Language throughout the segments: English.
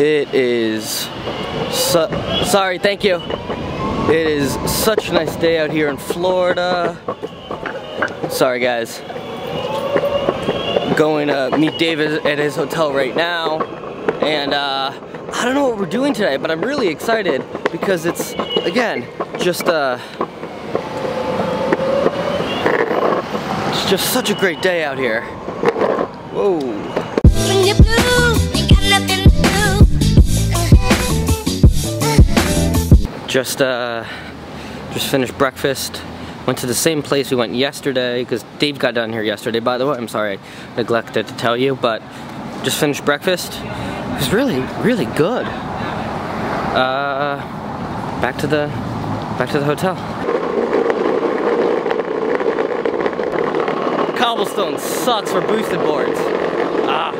It is so, sorry, thank you. It is such a nice day out here in Florida. Sorry guys. Going to meet David at his hotel right now. And uh, I don't know what we're doing today, but I'm really excited because it's, again, just uh, it's just such a great day out here. Whoa. Just uh, just finished breakfast. Went to the same place we went yesterday because Dave got down here yesterday. By the way, I'm sorry I neglected to tell you, but just finished breakfast. It was really, really good. Uh, back to the back to the hotel. Cobblestone sucks for boosted boards. Ah,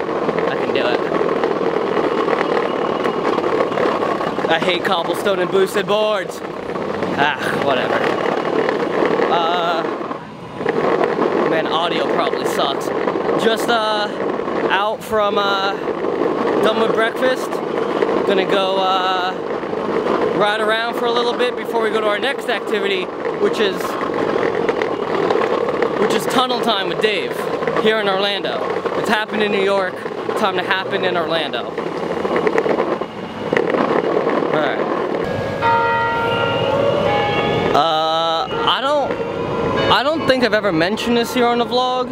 I can do it. I hate cobblestone and boosted boards. Ah, whatever. Uh, man, audio probably sucks. Just uh, out from uh, done with breakfast. Gonna go uh, ride around for a little bit before we go to our next activity, which is which is tunnel time with Dave here in Orlando. It's happened in New York. Time to happen in Orlando. Think I've ever mentioned this here on the vlog.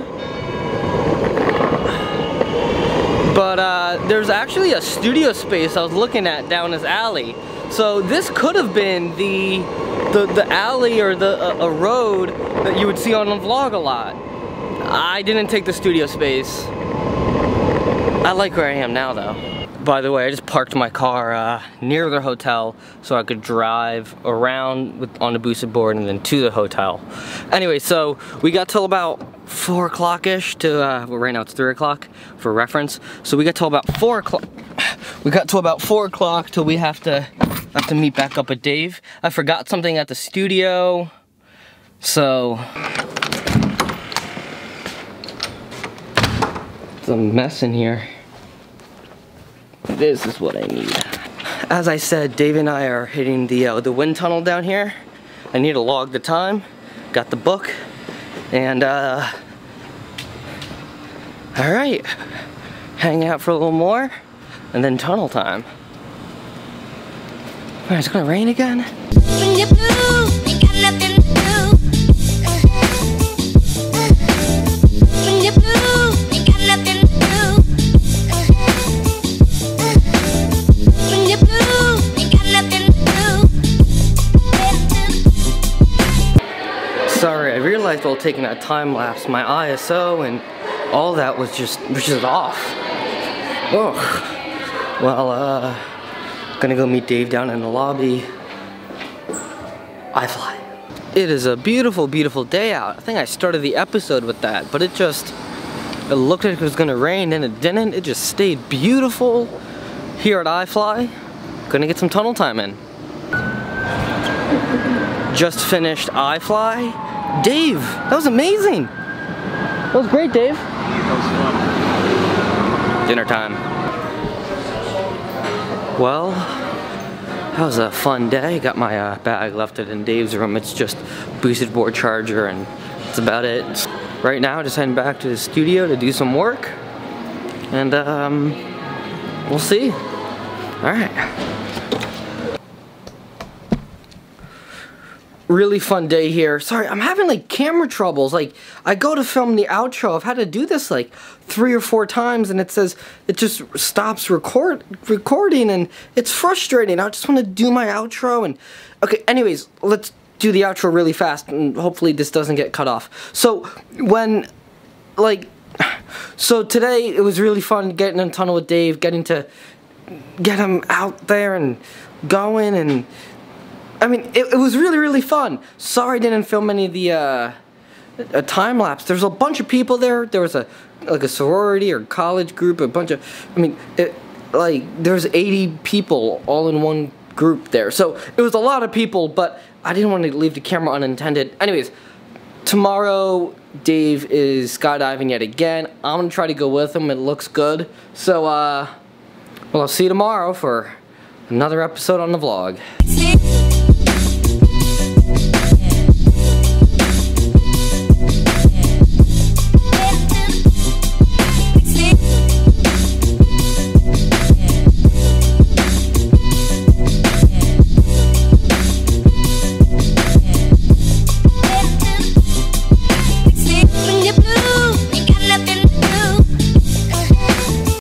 But uh, there's actually a studio space I was looking at down this alley. So this could have been the, the, the alley or the a road that you would see on the vlog a lot. I didn't take the studio space. I like where I am now though. By the way, I just parked my car uh, near the hotel so I could drive around with, on the boosted board and then to the hotel. Anyway, so we got till about 4 o'clock-ish to, uh, well right now it's 3 o'clock for reference. So we got till about 4 o'clock, we got till about 4 o'clock till we have to, have to meet back up with Dave. I forgot something at the studio, so it's a mess in here. This is what I need. As I said, Dave and I are hitting the, uh, the wind tunnel down here. I need to log the time. Got the book. And, uh, all right. Hang out for a little more. And then tunnel time. All right, it's gonna rain again? Realized while taking that time lapse, my ISO and all that was just, was just off. Oh, well, uh, gonna go meet Dave down in the lobby. I fly. It is a beautiful, beautiful day out. I think I started the episode with that, but it just, it looked like it was gonna rain and it didn't. It just stayed beautiful here at iFly. Gonna get some tunnel time in. Just finished iFly Dave, that was amazing. That was great, Dave. That was fun. Dinner time. Well, that was a fun day. Got my uh, bag, left it in Dave's room. It's just boosted board charger and that's about it. Right now, just heading back to the studio to do some work. And um, we'll see. All right. Really fun day here. Sorry, I'm having like camera troubles. Like I go to film the outro. I've had to do this like three or four times and it says it just stops record recording and it's frustrating. I just want to do my outro and okay, anyways, let's do the outro really fast and hopefully this doesn't get cut off. So when like so today it was really fun getting in tunnel with Dave, getting to get him out there and going and I mean, it, it, was really, really fun. Sorry I didn't film any of the, uh, a time lapse. There's a bunch of people there. There was a, like a sorority or college group, a bunch of, I mean, it, like, there's 80 people all in one group there. So, it was a lot of people, but I didn't want to leave the camera unintended. Anyways, tomorrow, Dave is skydiving yet again. I'm gonna try to go with him. It looks good. So, uh, Well, I'll see you tomorrow for another episode on the vlog.